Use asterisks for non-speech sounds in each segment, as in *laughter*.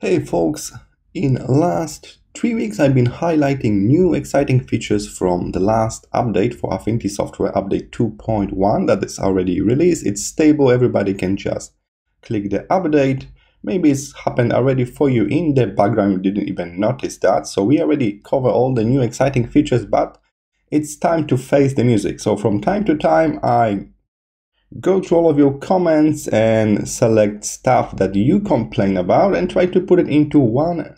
Hey folks, in last three weeks I've been highlighting new exciting features from the last update for Affinity Software update 2.1 that is already released. It's stable, everybody can just click the update. Maybe it's happened already for you in the background, you didn't even notice that. So we already cover all the new exciting features, but it's time to face the music. So from time to time I go to all of your comments and select stuff that you complain about and try to put it into one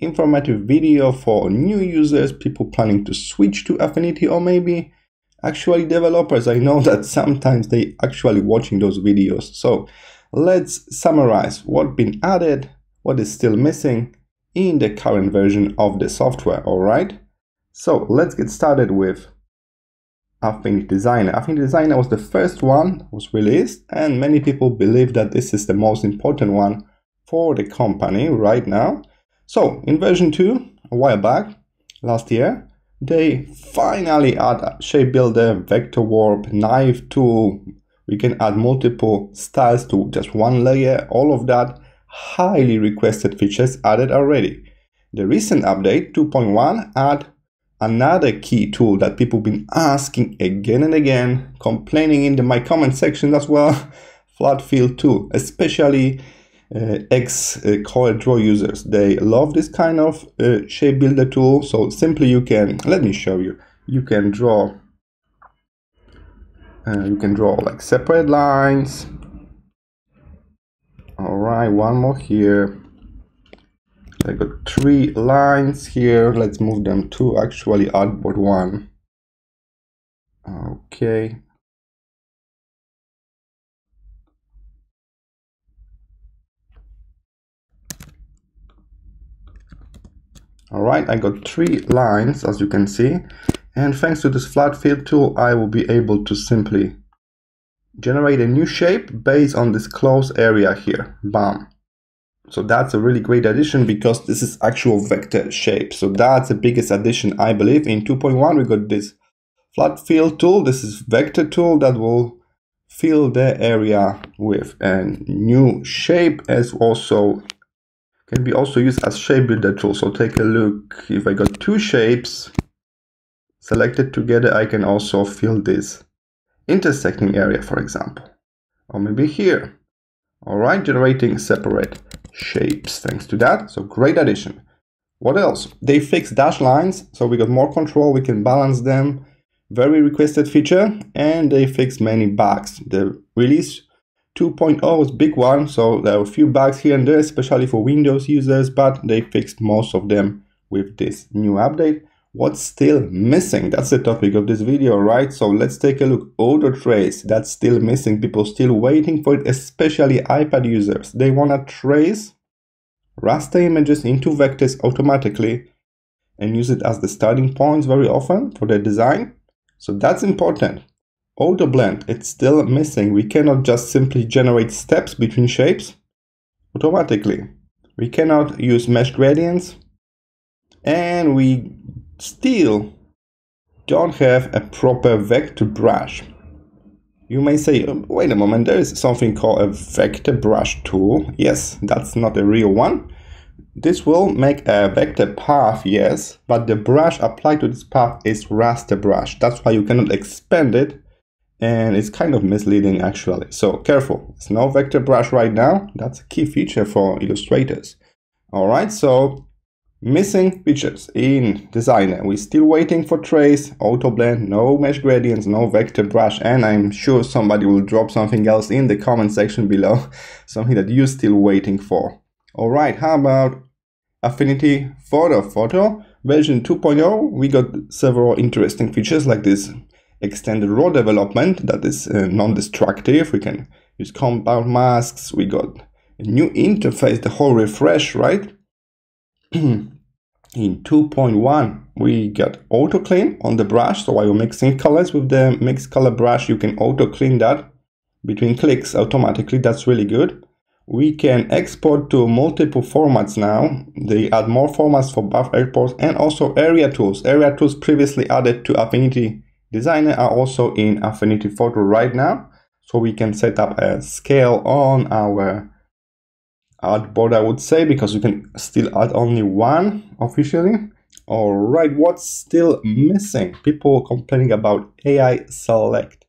informative video for new users, people planning to switch to Affinity or maybe actually developers. I know *laughs* that sometimes they actually watching those videos. So let's summarize what been added, what is still missing in the current version of the software, all right? So let's get started with Affinity Designer. Affinity Designer was the first one was released and many people believe that this is the most important one for the company right now. So in version 2, a while back, last year, they finally add shape builder, vector warp, knife tool. We can add multiple styles to just one layer. All of that highly requested features added already. The recent update 2.1 add Another key tool that people been asking again and again, complaining in the, my comment section as well, *laughs* flood fill tool, especially uh, ex uh, Draw users. They love this kind of uh, shape builder tool. So simply you can, let me show you, you can draw, uh, you can draw like separate lines. All right, one more here. I got three lines here. Let's move them to actually artboard one. Okay. All right, I got three lines as you can see. And thanks to this flood fill tool, I will be able to simply generate a new shape based on this closed area here. Bam. So that's a really great addition because this is actual vector shape. So that's the biggest addition I believe. In 2.1 we got this flood fill tool. This is vector tool that will fill the area with a new shape as also can be also used as shape builder tool. So take a look. If I got two shapes selected together, I can also fill this intersecting area, for example, or maybe here. All right, generating separate shapes thanks to that. So great addition. What else? They fixed dash lines, so we got more control, we can balance them. Very requested feature, and they fixed many bugs. The release 2.0 is big one, so there are a few bugs here and there, especially for Windows users, but they fixed most of them with this new update. What's still missing? That's the topic of this video, right? So let's take a look. Auto trace, that's still missing. People still waiting for it, especially iPad users. They want to trace raster images into vectors automatically and use it as the starting points very often for their design. So that's important. Auto blend, it's still missing. We cannot just simply generate steps between shapes automatically. We cannot use mesh gradients and we still don't have a proper vector brush. You may say, oh, wait a moment, there is something called a vector brush tool. Yes, that's not a real one. This will make a vector path, yes, but the brush applied to this path is raster brush. That's why you cannot expand it and it's kind of misleading actually. So careful, it's no vector brush right now. That's a key feature for illustrators. All right, so Missing features in Designer. We're still waiting for trace, auto blend, no mesh gradients, no vector brush, and I'm sure somebody will drop something else in the comment section below, *laughs* something that you're still waiting for. Alright, how about Affinity Photo? Photo version 2.0, we got several interesting features like this extended raw development that is uh, non-destructive. We can use compound masks. We got a new interface, the whole refresh, right? *clears throat* in 2.1 we got auto clean on the brush so while you're mixing colors with the mix color brush you can auto clean that between clicks automatically. That's really good. We can export to multiple formats now. They add more formats for buff airports and also area tools. Area tools previously added to affinity designer are also in affinity photo right now. So we can set up a scale on our artboard I would say because you can still add only one officially. Alright, what's still missing? People complaining about AI select.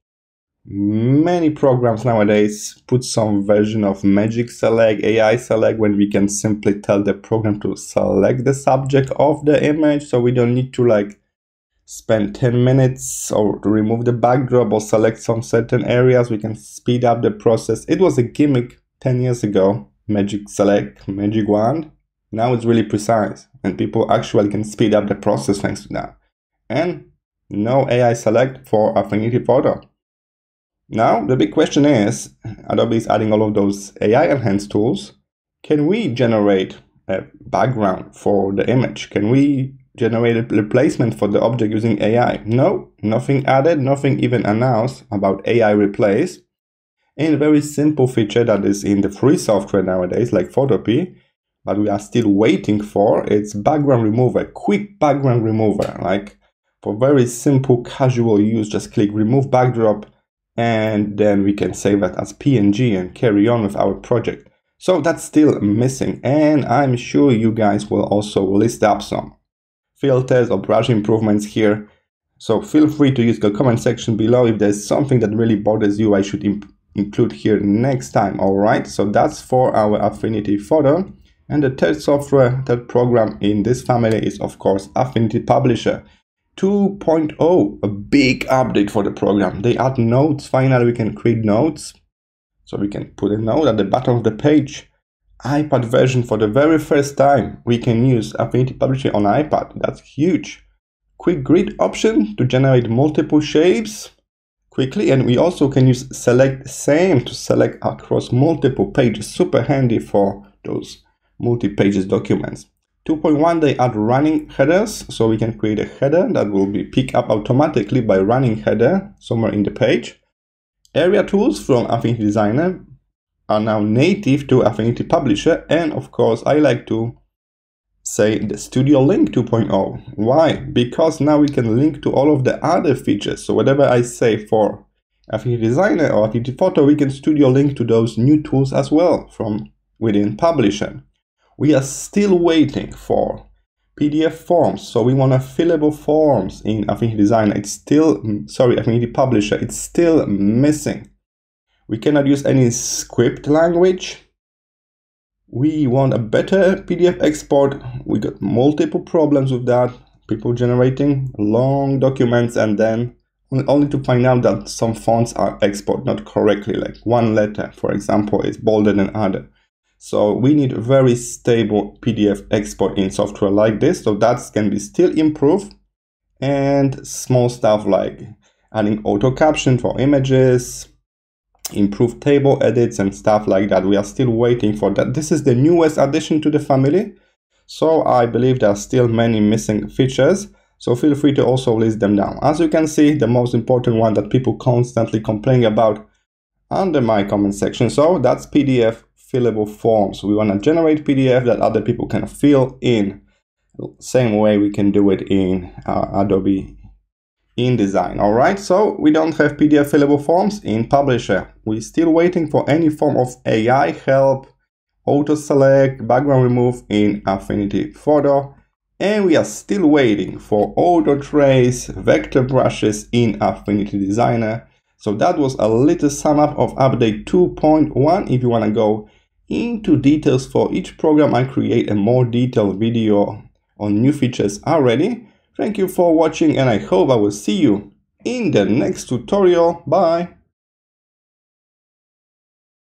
Many programs nowadays put some version of magic select, AI select when we can simply tell the program to select the subject of the image so we don't need to like spend 10 minutes or remove the backdrop or select some certain areas we can speed up the process. It was a gimmick 10 years ago magic select, magic wand. Now it's really precise and people actually can speed up the process thanks to that. And no AI select for Affinity Photo. Now the big question is, Adobe is adding all of those AI enhanced tools. Can we generate a background for the image? Can we generate a replacement for the object using AI? No, nothing added, nothing even announced about AI replace and a very simple feature that is in the free software nowadays like Photopea but we are still waiting for it's background remover quick background remover. Like for very simple casual use just click remove backdrop and then we can save that as png and carry on with our project. So that's still missing and i'm sure you guys will also list up some filters or brush improvements here. So feel free to use the comment section below if there's something that really bothers you i should include here next time all right so that's for our affinity photo. And the third software third program in this family is of course affinity publisher. 2.0 a big update for the program. They add notes. Finally we can create notes. So we can put a note at the bottom of the page. ipad version for the very first time we can use affinity publisher on ipad. That's huge. Quick grid option to generate multiple shapes quickly and we also can use select same to select across multiple pages super handy for those multi-pages documents. 2.1 they add running headers. So we can create a header that will be picked up automatically by running header somewhere in the page. Area tools from affinity designer are now native to affinity publisher and of course i like to say the Studio Link 2.0. Why? Because now we can link to all of the other features. So whatever I say for Affinity Designer or Affinity Photo, we can Studio Link to those new tools as well from within Publisher. We are still waiting for PDF forms. So we want a fillable forms in Affinity Designer. It's still, mm, sorry, Affinity Publisher, it's still missing. We cannot use any script language we want a better PDF export. We got multiple problems with that. People generating long documents and then only to find out that some fonts are export not correctly, like one letter, for example, is bolder than other. So we need a very stable PDF export in software like this. So that can be still improved and small stuff like adding auto caption for images, improve table edits and stuff like that. We are still waiting for that. This is the newest addition to the family. So I believe there are still many missing features. So feel free to also list them down. As you can see, the most important one that people constantly complain about under my comment section. So that's PDF fillable forms. We want to generate PDF that other people can fill in. Same way we can do it in uh, Adobe InDesign. All right, so we don't have PDF fillable forms in Publisher. We're still waiting for any form of AI help, auto select, background remove in Affinity Photo. And we are still waiting for auto trace, vector brushes in Affinity Designer. So that was a little sum up of update 2.1. If you want to go into details for each program, I create a more detailed video on new features already. Thank you for watching and I hope I will see you in the next tutorial. Bye!